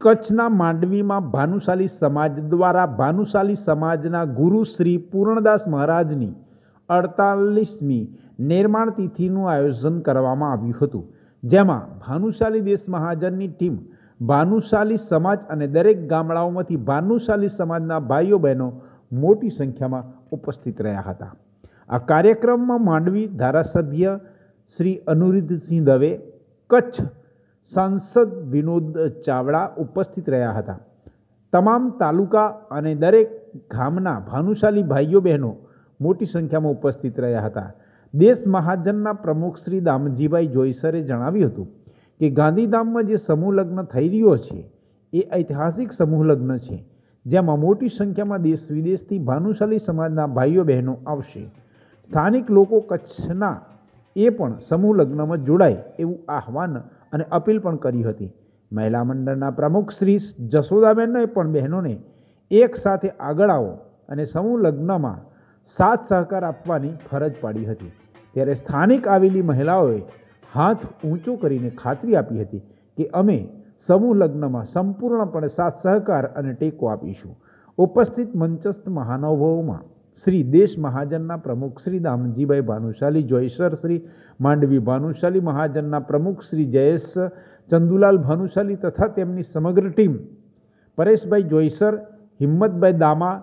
કચ્છના માંડવીમાં ભાનુશાલી સમાજ દ્વારા ભાનુશાલી સમાજના ગુરુ શ્રી પૂર્ણદાસ મહારાજની અડતાલીસમી નિર્માણ તિથિનું આયોજન કરવામાં આવ્યું હતું. જેમાં ભાનુશાલી દેશ મહાજનની ટીમ, ભાનુશાલી સમાજ અને દરેક ગામડાઓમાંથી ભાનુશાલી સમાજના ભાઈઓ બહેનો મોટી સંખ્યામાં ઉપસ્થિત રહ્યા હતા. આ કાર્યક્રમમાં માંડવી ધારાસભ્ય શ્રી અનુરુદ્ધસિંહ દવે કચ્છ સાંસદ વિનોદ ચાવડા ઉપસ્થિત રહ્યા હતા. તમામ તાલુકા અને દરેક ગામના ભાનુશાલી ભાઈઓ બહેનો મોટી સંખ્યામાં ઉપસ્થિત રહ્યા હતા. દેશ મહાજનના પ્રમુખ શ્રી દામજીભાઈ જોઈસરે જણાવ્યું હતું કે ગાંધીધામમાં જે સમૂહ લગ્ન થઈ રહ્યો છે, એ ઐતિહાસિક સમૂહ લગ્ન છે, જેમાં મોટી સંખ્યામાં દેશ વિદેશથી ભાનુશાલી સમાજના ભાઈઓ બહેનો આવશે. સ્થાનિક લોકો કચ્છના એ પણ સમૂહ લગ્નમાં જોડાય એવું આહવાન અને અપીલ પણ કરી હતી. મહિલા મંડળના પ્રમુખ શ્રી જશોદાબેનને પણ બહેનોને એક સાથે આગળ આવો અને સમૂહ લગ્નમાં સાથ સહકાર આપવાની ફરજ પાડી હતી. ત્યારે સ્થાનિક આવેલી મહિલાઓએ હાથ ઊંચો કરીને ખાતરી આપી હતી કે અમે સમૂહ લગ્નમાં સંપૂર્ણપણે સાથ સહકાર અને ટેકો આપીશું. ઉપસ્થિત મંચસ્થ મહાનુભાવોમાં શ્રી દેશ મહાજનના પ્રમુખ શ્રી દામજીભાઈ ભાનુશાલી જોઈસર શ્રી માંડવી ભાનુશાલી મહાજનના પ્રમુખ શ્રી જયેશ ચંદુલાલ ભાનુશાલી તથા તેમની સમગ્ર ટીમ. પરેશભાઈ જોઈસર હિંમતભાઈ દામા,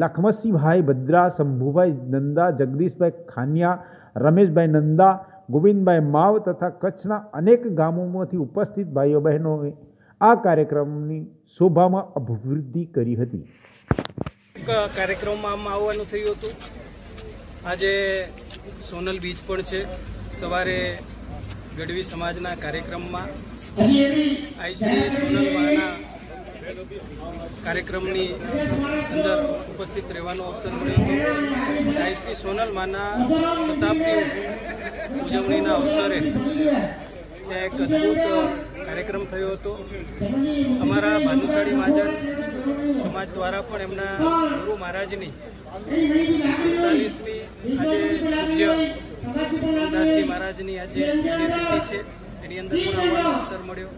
લખમસીભાઈ ભદ્રા, શંભુભાઈ નંદા, જગદીશભાઈ ખાનિયા, રમેશભાઈ નંદા, ગોવિંદભાઈ માવ તથા કચ્છના અનેક ગામોમાંથી ઉપસ્થિત ભાઈઓ બહેનોએ આ કાર્યક્રમની શોભામાં અભિવૃદ્ધિ કરી હતી. કાર્યક્રમમાં આવવાનું થયું હતું. આજે સોનલ બીચ પણ છે. સવારે ગઢવી સમાજના કાર્યક્રમમાં આઈશ્રી સોનલ માના કાર્યક્રમની અંદર ઉપસ્થિત રહેવાનો અવસર મળ્યો હતો. આઈશ્રી સોનલ માના શતાબ્દી ઉજવણીના અવસરે ત્યાં એક અદ્ભુત કાર્યક્રમ થયો હતો. અમારા ભાનુશાળી મહાજન સમાજ દ્વારા પણ એમના ગુરુ મહારાજની અડતાલીસમી આજે પૂજ્ય દાસજી મહારાજની આજે પુણ્યતિથિ છે. એની અંદર પણ આવવાનો અવસર મળ્યો.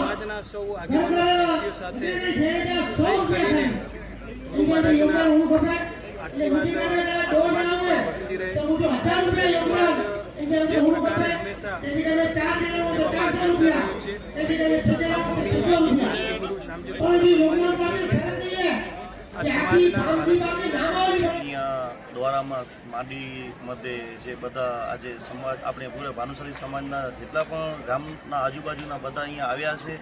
સમાજના સૌ આગેવાનો સાથે કરીને ગુરુ મહારાજના આશીર્વાદ આ સમાજ વરસી રહે. જે પ્રકારે હંમેશા ગુરુ શામજી આ સમાજના અહીંયા દ્વારામાં માંડી મધ્યે જે બધા આજે સમાજ આપણે પૂરા ભાનુશાલી સમાજના જેટલા પણ ગામના આજુબાજુના બધા અહીંયા આવ્યા છે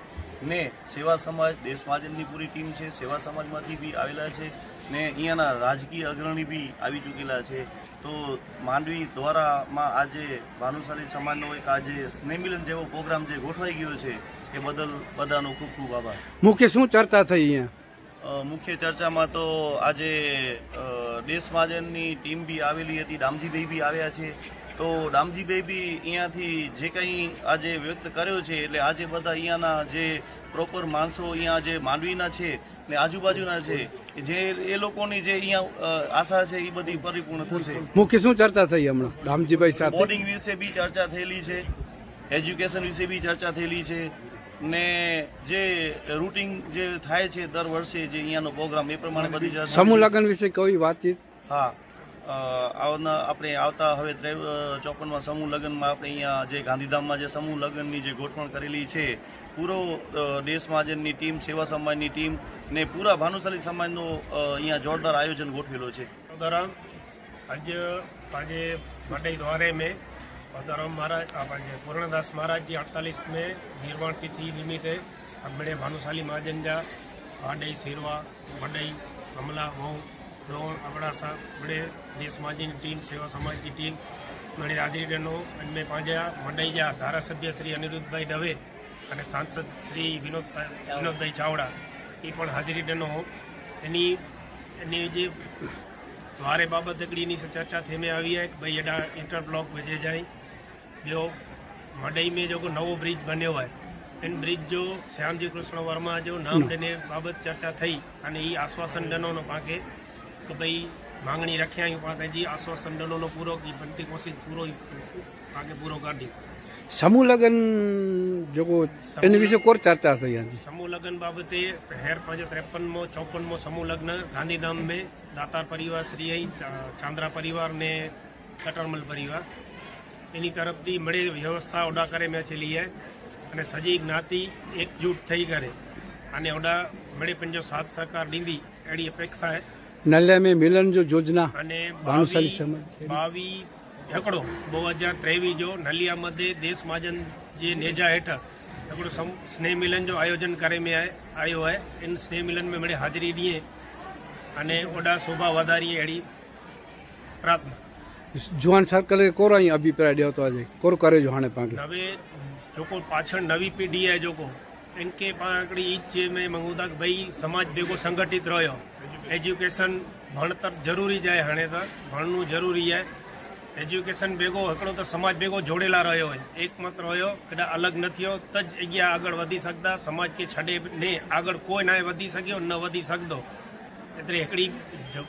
ને સેવા સમાજ દેશ મહાજનની પૂરી ટીમ છે સેવા સમાજમાંથી બી આવેલા છે ને અહીંયાના રાજકીય અગ્રણી બી આવી ચૂકેલા છે. તો માંડવી દ્વારામાં આજે ભાનુશાલી સમાજનો એક આજે સ્નેહમિલન જેવો પ્રોગ્રામ જે ગોઠવાઈ ગયો છે એ બદલ બધાનો ખૂબ ખૂબ આભાર. મુખ્ય શું ચર્ચા થઈ અહીંયા? મુખ્ય ચર્ચામાં તો આજે દેશ મહાજનની ટીમ બી આવેલી હતી દામજીભાઈ બી આવ્યા છે. તો દામજીભાઈ બી અહીંયાથી જે કંઈ આજે વ્યક્ત કર્યો છે એટલે આજે બધા અહીંયાના જે પ્રોપર માણસો અહીંયા જે માંડવીના છે ને આજુબાજુના છે જે એ લોકોની જે અહીંયા આશા છે એ બધી પરિપૂર્ણ થશે. મુખ્ય શું ચર્ચા થઈ હમણાં? રામજીભાઈ સાથે? બોર્ડિંગ વિશે બી ચર્ચા થયેલી છે. એજ્યુકેશન વિશે બી ચર્ચા થયેલી છે. ને જે રૂટિંગ જે થાય છે દર વર્ષે જે અહીંયાનો પ્રોગ્રામ એ પ્રમાણે બધી સમૂહ લગ્ન વિશે કોઈ વાતચીત? હા. આવના આપણે આવતા હવે ચોપનમાં સમૂહ લગ્નમાં આપણે અહીંયા જે ગાંધીધામમાં જે સમૂહ લગ્નની જે ગોઠવણ કરેલી છે, પૂરો દેશ મહાજનની ટીમ, સેવા સમાજની ટીમ ને પૂરા ભાનુશાલી સમાજનો અહીંયા જોરદાર આયોજન ગોઠવેલો છે. દોરામ આજ, આજે માટે દ્વારે મેં પદારામ મહારાજ આપણે પૂર્ણદાસ મહારાજજી અડતાલીસ મે નિર્વાણ તિથિ નિમિત્તે આપણે ભાનુશાલી મહાજનજા જા શેરવા, મંડઈ, કમલા મઉ નો આપણા સાંભળે દેશ માજીની ટીમ સેવા સમાજની ટીમ મળી હાજરીનો અને પાંજા મંડાઈજા ધારાસભ્ય શ્રી અનિરુદ્ધભાઈ દવે અને સાંસદ શ્રી વિનોદ વિનોદભાઈ ચાવડા. એ પણ હાજરી ડનો એની એની જે ભારે બાબત અગડીની ચર્ચા થઈને આવી છે કે ભાઈ એડા ઇન્ટરબ્લોક વજે જાય. જો મંડઈ મેં જો નવો બ્રિજ બન્યો હોય. એન બ્રિજ જો શ્યામજી કૃષ્ણ વર્મા જો નામ બાબત ચર્ચા થઈ અને એ આશ્વાસન ડનોનો પાકે કે ભાઈ માંગણી રખ્યા પણ હજી આશ્વાસન દલોનો પૂરો કી બનતી કોશિશ પૂરો આગે પૂરો કાઢી સમૂહ લગ્ન જોકો એની વિશે કોર ચર્ચા થઈ સમૂહ લગ્ન બાબતે હેર પાંચસો ત્રેપનમો ચોપનમો સમૂહ લગ્ન ગાંધીધામ મેં દાતાર પરિવાર શ્રી ચાંદ્રા પરિવાર ને કટરમલ પરિવાર. એની તરફથી મળે વ્યવસ્થા ઓડા કરે મેં છેલી હે અને સજી જ્ઞાતિ એકજૂટ થઈ કરે. અને ઓડા મળે પંજો સાથ સહકાર ડીંદી એડી અપેક્ષા હે. નલિયામી મિલન જો યોજના અને ભાનુશાલી સમાજ બાવી ઝઘડો બે હજાર ત્રેવીસ જો નલિયા મધ્ય દેશ મહાજન જે નેજા હેઠળ ઝઘડો સ્નેહ મિલન जो આયોજન કરે મેં આવ્યો है इन સ્નેહ મિલન में मैंने હાજરી दिए અને ઓડા શોભા વધારી એડી પ્રાર્થના. જુવાન સર્કલે કોરો અહીં અભિપ્રાય દેવો તો આજે? કોરો કરે જો હાણે પાંગે હવે જોકો પાછળ નવી પેઢી હે જોકો. એનકે પાંગડી ઈ જે મેં મંગુતા કે ભાઈ સમાજ ભેગો સંગઠિત રહ્યો. એજ્યુકેશન ભણતર જરૂરી જાય ભણતર ભણવું જરૂરી જાય. એજ્યુકેશન ભેગો એકડો તો સમાજ ભેગો જોડેલા રહ્યો હોય. એકમત રહ્યો, કદાચ અલગ નથી હો તો જ જગ્યા આગળ વધી શકતા. સમાજ કે છડે ને આગળ કોઈ ના વધી શક્યો, ન વધી શકતો. એટલે એકડી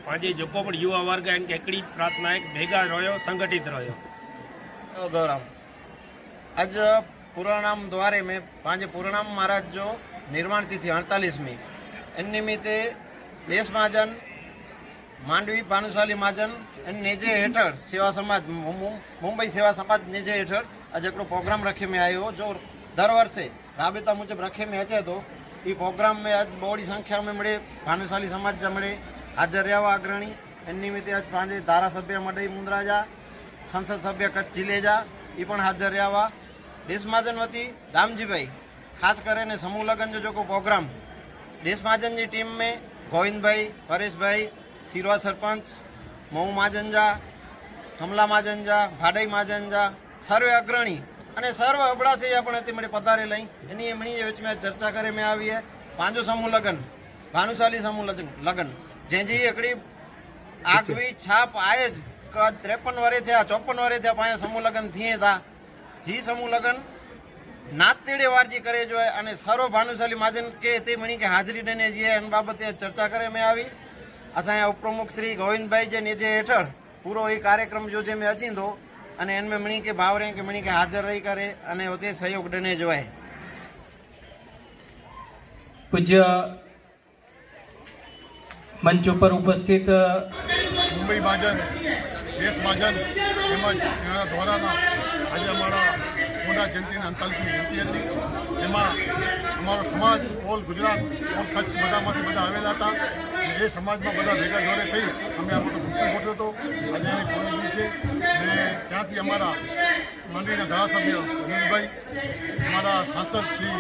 આજે જોકો પણ યુવા વર્ગ એમ કે એકડી પ્રાર્થના એક ભેગા રહ્યો, સંગઠિત રહ્યો. ગૌરામ આજ પૂર્ણામ દ્વારે મેં પાંજે પૂર્ણામ મહારાજ જો નિર્માણ તિથિ અડતાલીસમી. એ નિમિત્તે દેશ મહાજન, માંડવી ભાનુશાલી મહાજન, એની નેજે હેઠળ સેવા સમાજ મુંબઈ સેવા સમાજ નેજે હેઠળ આજે એકડો પ્રોગ્રામ રખી મેં આવ્યો જો દર વર્ષે રાબેતા મુજબ રખે મેં હચે તો એ પ્રોગ્રામ મેં આજ બહોળી સંખ્યામાં મળે, ભાનુશાલી સમાજ મળે, હાજર રહેવા અગ્રણી, એની નિમિત્તે આજ પાંચે ધારાસભ્ય મળે મુંદરાજા, સંસદ સભ્ય કચ્છ જિલેજા એ પણ હાજર રહેવા દેશ મહાજન વતી દામજીભાઈ ખાસ કરીને સમૂહ લગ્ન જો કોઈ પ્રોગ્રામ દેશ મહાજનની ટીમ મેં ગોવિંદભાઈ પરેશભાઈ સિરવા સરપંચ મઉ માજંજા, કમલા માજંજા, ભાડઈ માજંજા, સર્વે અગ્રણી અને સર્વ અબડાસી પણ તેમણે પધારે લઈ. એની એમની વચમાં ચર્ચા કરે, મેં આવીએ પાંજો સમૂહ લગ્ન, ભાનુશાલી સમૂહ લગ્ન જેજી એકડી આગવી છાપ આયે જ ત્રેપન વરે થયા, ચોપન વરે થયા પાંચ સમૂહ લગ્ન થઈએ હતા જી સમૂહ લગ્ન નાતેડે વારજી કરે જોઈએ અને સર્વ ભાનુશાલી મહાજન કે તે મણી કે હાજરી લઈને જઈએ એની બાબતે ચર્ચા કરે મેં આવી. અસાંજા ઉપપ્રમુખ શ્રી ગોવિંદભાઈ જે નેજે હેઠળ પૂરો એ કાર્યક્રમ યોજે મેં અચીંદો અને એમને મણી કે ભાવ રહે કે મણી કે હાજર રહી કરે અને તે સહયોગ ડને જોવાય પૂજ્ય મંચ ઉપર ઉપસ્થિત મુંબઈ મહાજન દેશ મહાજન તેમજ ધોરાના આજે અમારા નર્મદા જયંતિને અંતાલીસમી જયંતિ હતી. એમાં અમારો સમાજ ઓલ ગુજરાત ઓલ કચ્છ બધામાંથી બધા આવેલા હતા. એ સમાજમાં બધા ભેગા જોડે થઈ અમે આ મોટો ભૂક્ષણ મોટ્યો હતો. આજે એની પૂર્ણ છે. અને ત્યાંથી અમારા મંડળીના ધારાસભ્ય સુનિલભાઈ અમારા સાંસદ શ્રી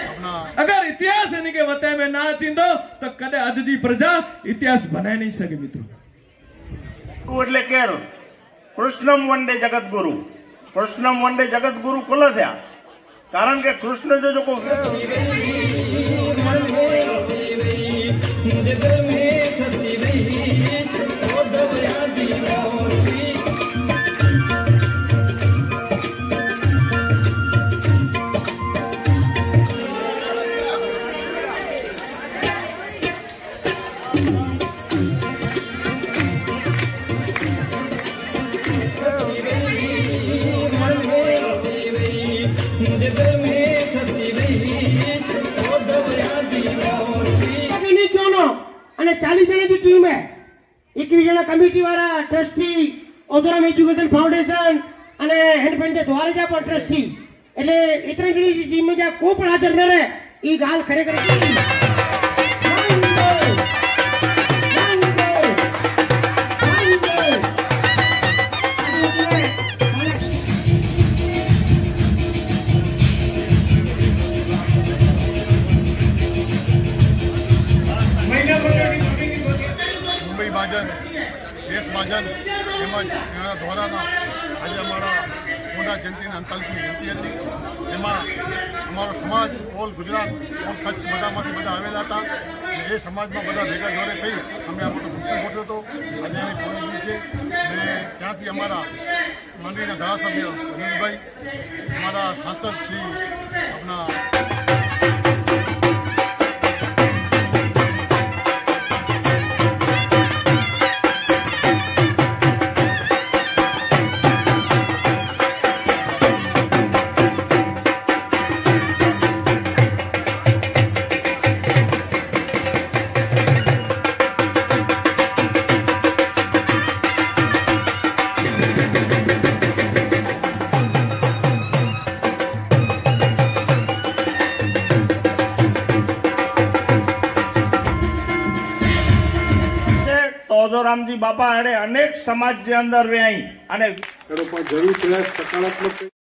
આપણા અગર ઇતિહાસ એની કે વતે મેં ના ચિંધો તો કદે આજજી પ્રજા ઇતિહાસ બનાવી નહીં શકે મિત્રો. એટલે કે કૃષ્ણમ વંદે જગતગુરુ કૃષ્ણમ વંદે જગતગુરુ કુલ થયા. કારણ કે કૃષ્ણ જો જો નીચોનો ચાલીસ જણાની ટીમ હે એકવીસ જણા કમિટી વાળા ટ્રસ્ટી ઓધોરામ એજ્યુકેશન ફાઉન્ડેશન અને હેન્ડપેન્ટ દ્વારજા પણ ટ્રસ્ટી એટલે એટલી જણી ટીમ જ્યાં કોઈ પણ હાજર ન રહે એ ગાલ ખરેખર સમાજ, ઓલ ગુજરાત, ઓલ કચ્છ બધામાંથી બધા આવેલા હતા. એ સમાજમાં બધા ભેગા જોડે થઈ, અમે આ મોટો ફંક્શન ગોઠવ્યો હતો. અને એને ફોન છે. અને ત્યાંથી અમારા મંડળીના ધારાસભ્ય સુનિલભાઈ, અમારા સાંસદ શ્રી આપણા તો ઓધોરામજી બાપા એણે અનેક સમાજ જે અંદર વ્યાય અને જરૂર સકારાત્મક